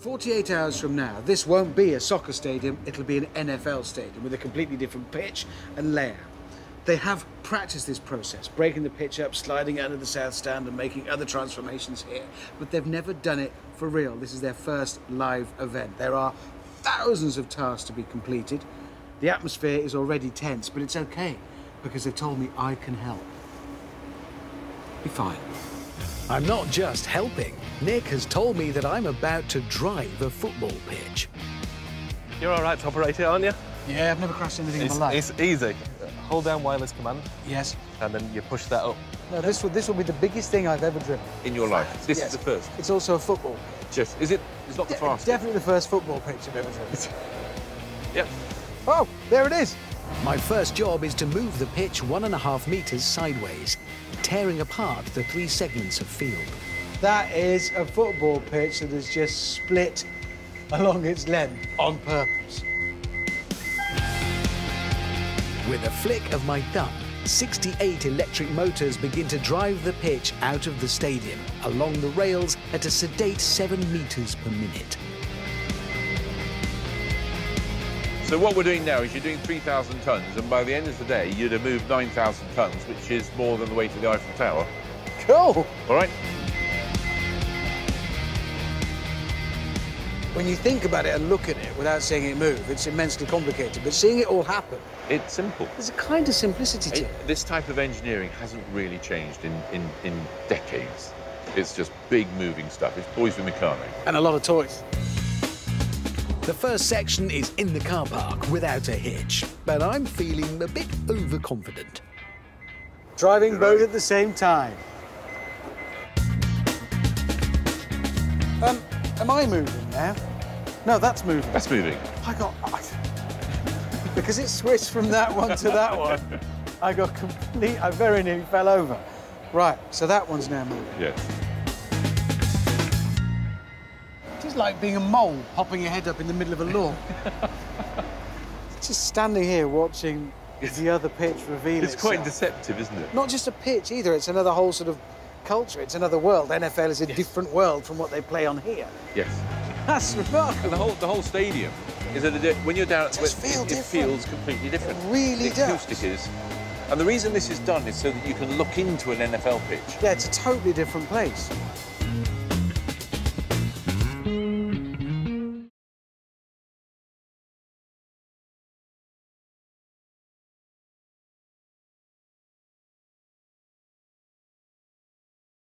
48 hours from now, this won't be a soccer stadium, it'll be an NFL stadium with a completely different pitch and layout. They have practiced this process, breaking the pitch up, sliding under the south stand, and making other transformations here, but they've never done it for real. This is their first live event. There are thousands of tasks to be completed. The atmosphere is already tense, but it's okay because they've told me I can help. Be fine. I'm not just helping. Nick has told me that I'm about to drive a football pitch. You're all right to operate it, aren't you? Yeah, I've never crashed anything It's, in my life. it's easy. Hold down wireless command, Yes. and then you push that up. No, this will, this will be the biggest thing I've ever driven. in your life. This Yes. is the first. It's also a football. Just is it? It's not the De- fastest. definitely the first football pitch I've ever driven. Yep. Oh, there it is. My first job is to move the pitch one and a half metres sideways, tearing apart the three segments of field. That is a football pitch that has just split along its length on purpose. With a flick of my thumb, 68 electric motors begin to drive the pitch out of the stadium along the rails at a sedate 7 metres per minute. So what we're doing now is you're doing 3,000 tons, and by the end of the day, you'd have moved 9,000 tons, which is more than the weight of the Eiffel Tower. Cool. All right? When you think about it and look at it without seeing it move, it's immensely complicated. But seeing it all happen, It's simple. there's a kind of simplicity to It- it. this type of engineering hasn't really changed in, in, in decades. It's just big moving stuff. It's boys with Meccano. And a lot of toys. The first section is in the car park without a hitch, but I'm feeling a bit overconfident. Driving both at the same time. Um, am I moving now? No, that's moving. That's moving. I got... I, because it switched from that one to that one, I got complete... I very nearly fell over. Right, so that one's now moving. Yes. It's like being a mole popping your head up in the middle of a lawn. just standing here watching the other pitch reveal It's quite deceptive, isn't it? Not just a pitch either, it's another whole sort of culture. It's another world. NFL is a different world from what they play on here. Yes. That's remarkable. And the whole the whole stadium is at a di- when you're down at does it, feel it different. feels completely different. It really the does. acoustic is. And the reason this is done is so that you can look into an NFL pitch. Yeah, it's a totally different place.